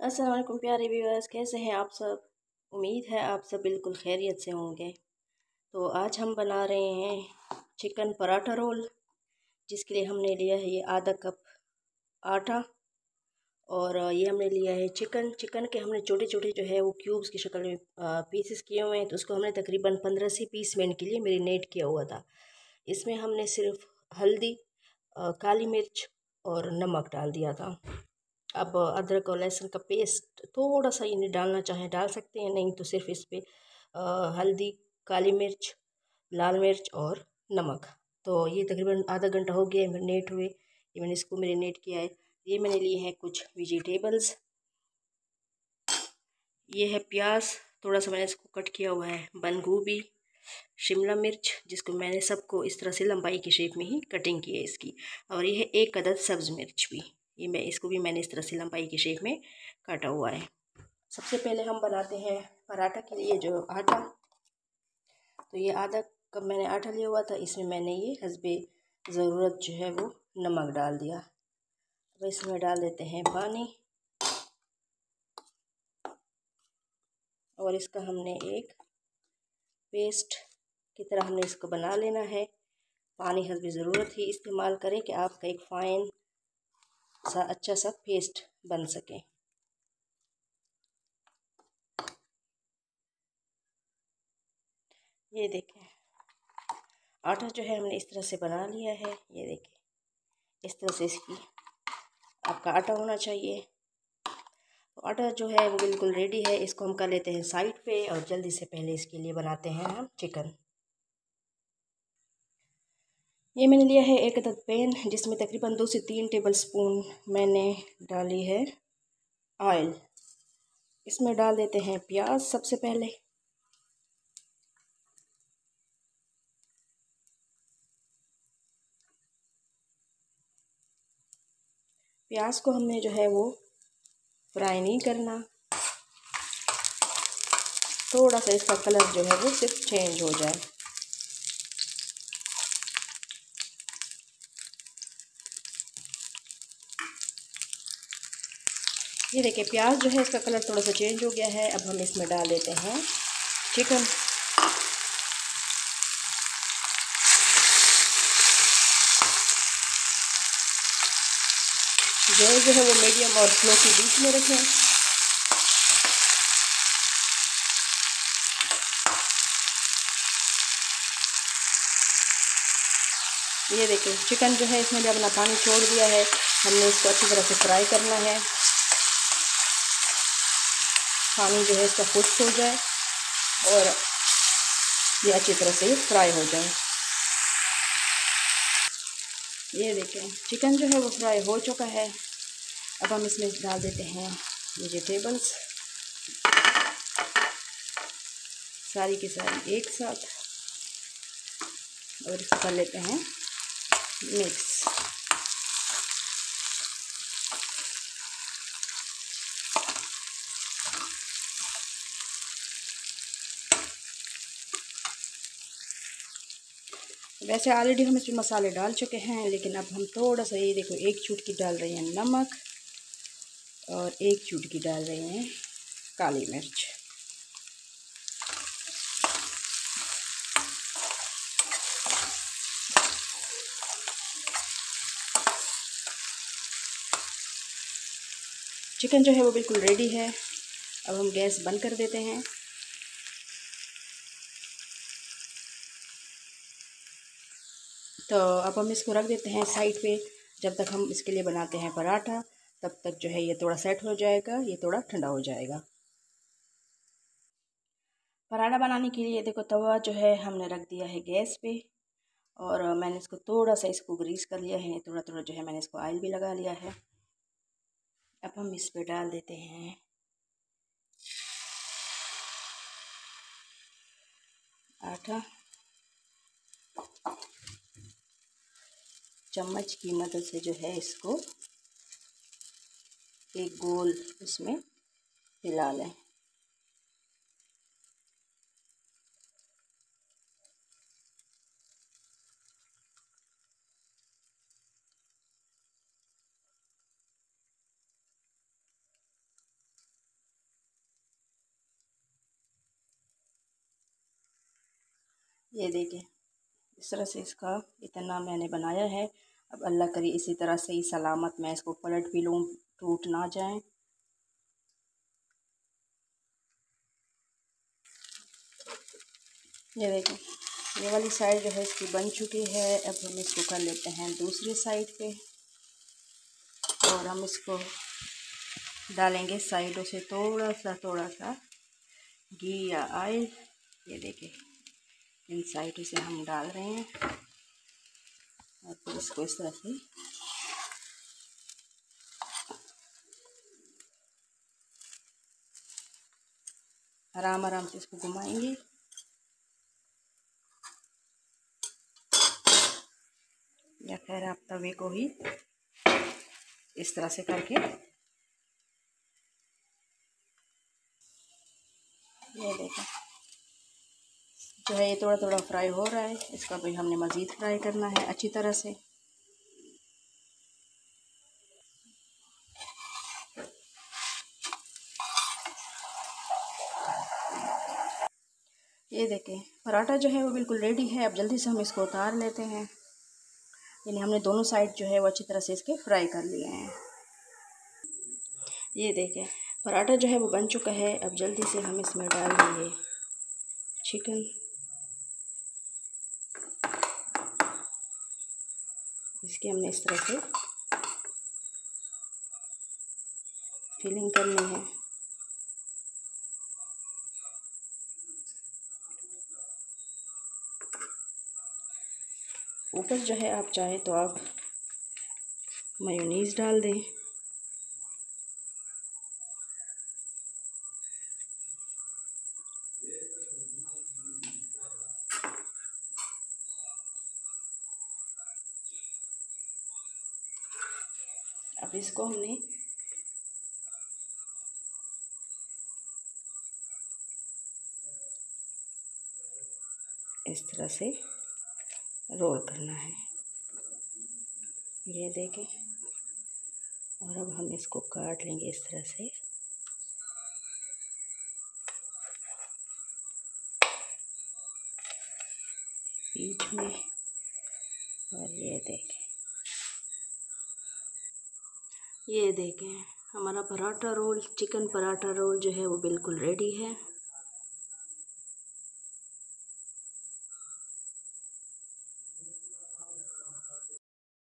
असलम प्यारे व्यूअर्स, कैसे हैं आप सब? उम्मीद है आप सब बिल्कुल खैरियत से होंगे। तो आज हम बना रहे हैं चिकन पराठा रोल, जिसके लिए हमने लिया है ये आधा कप आटा और ये हमने लिया है चिकन। चिकन के हमने छोटे छोटे जो है वो क्यूब्स की शक्ल में पीसेस किए हुए हैं तो उसको हमने तकरीबन पंद्रह से बीस मिनट के लिए मेरीनेट किया हुआ था। इसमें हमने सिर्फ़ हल्दी काली मिर्च और नमक डाल दिया था। अब अदरक और लहसुन का पेस्ट थोड़ा सा ये डालना चाहें, डाल सकते हैं। नहीं तो सिर्फ़ इस पर हल्दी, काली मिर्च, लाल मिर्च और नमक। तो ये तकरीबन आधा घंटा हो गया मैरिनेट हुए। ये मैंने इसको मैरिनेट किया है। ये मैंने लिए हैं कुछ वेजिटेबल्स। ये है प्याज। थोड़ा सा मैंने इसको कट किया हुआ है। बंद गोभी, शिमला मिर्च, जिसको मैंने सबको इस तरह से लंबाई की शेप में ही कटिंग की है इसकी। और ये है एक अदद सब्ज़ मिर्च भी। ये मैं, इसको भी मैंने इस तरह से लंबाई के शेप में काटा हुआ है। सबसे पहले हम बनाते हैं पराठा के लिए जो आटा। तो ये आधा कप मैंने आटा लिया हुआ था, इसमें मैंने ये हसबे ज़रूरत जो है वो नमक डाल दिया। अब इसमें डाल देते हैं पानी। और इसका हमने एक पेस्ट की तरह हमने इसको बना लेना है। पानी हसबे ज़रूरत ही इस्तेमाल करें कि आपका एक फ़ाइन सा अच्छा सा पेस्ट बन सके। ये देखें। आटा जो है हमने इस तरह से बना लिया है, ये देखें। इस तरह से इसकी आपका आटा होना चाहिए। तो आटा जो है वो बिल्कुल रेडी है, इसको हम कर लेते हैं साइड पे और जल्दी से पहले इसके लिए बनाते हैं हम चिकन ये मैंने लिया है एक अदद पैन, जिसमें तकरीबन दो से तीन टेबल स्पून मैंने डाली है ऑयल। इसमें डाल देते हैं प्याज सबसे पहले। प्याज को हमने जो है वो फ्राई नहीं करना। थोड़ा सा इसका कलर जो है वो सिर्फ़ चेंज हो जाए। ये देखिए, प्याज जो है, इसका कलर थोड़ा सा चेंज हो गया है। अब हम इसमें डाल देते हैं चिकन गैस जो है, वो मीडियम और स्लो के बीच में रखें। ये देखें चिकन जो है, इसमें भी अपना पानी छोड़ दिया है। हमने इसको अच्छी तरह से फ्राई करना है। पानी जो है इसका खुश्क हो जाए और ये अच्छी तरह से फ्राई हो जाए। ये देखें, चिकन जो है वो फ्राई हो चुका है। अब हम इसमें डाल देते हैं वेजिटेबल्स। सारी की सारी एक साथ। और इसको कर लेते हैं मिक्स। वैसे ऑलरेडी हम इसमें मसाले डाल चुके हैं, लेकिन अब हम थोड़ा सा ये देखो, एक चुटकी डाल रहे हैं नमक और एक चुटकी डाल रहे हैं काली मिर्च। चिकन जो है वो बिल्कुल रेडी है। अब हम गैस बंद कर देते हैं। तो अब हम इसको रख देते हैं साइड पे। जब तक हम इसके लिए बनाते हैं पराठा, तब तक जो है ये थोड़ा सेट हो जाएगा, ये थोड़ा ठंडा हो जाएगा। पराठा बनाने के लिए देखो तवा जो है हमने रख दिया है गैस पे, और मैंने इसको थोड़ा सा इसको ग्रीस कर लिया है थोड़ा थोड़ा जो है मैंने इसको ऑयल भी लगा लिया है। अब हम इस पर डाल देते हैं। आटा। चम्मच की मदद से जो है इसको एक गोल इसमें हिला लें। ये देखें इस तरह से इसका इतना मैंने बनाया है। अब अल्लाह करी इसी तरह से ही सलामत मैं इसको पलट भी लूँ, टूट ना जाए। ये देखें, ये वाली साइड जो है इसकी बन चुकी है। अब हम इसको कर लेते हैं दूसरी साइड पे और हम इसको डालेंगे साइडों से थोड़ा सा थोड़ा सा घी या आयल। ये देखें इन साइड से हम डाल रहे हैं। और फिर इसको इस तरह से आराम आराम से इसको घुमाएँगे। या खैर आप तवे को ही इस तरह से करके ये देखें। जो है ये थोड़ा थोड़ा फ्राई हो रहा है, इसका भी हमने मज़ीद फ्राई करना है अच्छी तरह से। ये देखें, पराठा जो है वो बिल्कुल रेडी है, अब जल्दी से हम इसको उतार लेते हैं। यानी हमने दोनों साइड जो है वो अच्छी तरह से इसके फ्राई कर लिए हैं। ये देखें, पराठा जो है वो बन चुका है, अब जल्दी से हम इसमें डाल देंगे चिकन इसकी हमने इस तरह से फिलिंग करनी है। ऊपर जो है आप चाहे तो आप मयोनीज़ डाल दें। अब इसको हमने इस तरह से रोल करना है। ये देखें। और अब हम इसको काट लेंगे इस तरह से। बीच में। और ये देखें। ये देखें हमारा paratha roll chicken paratha roll जो है वो बिल्कुल रेडी है।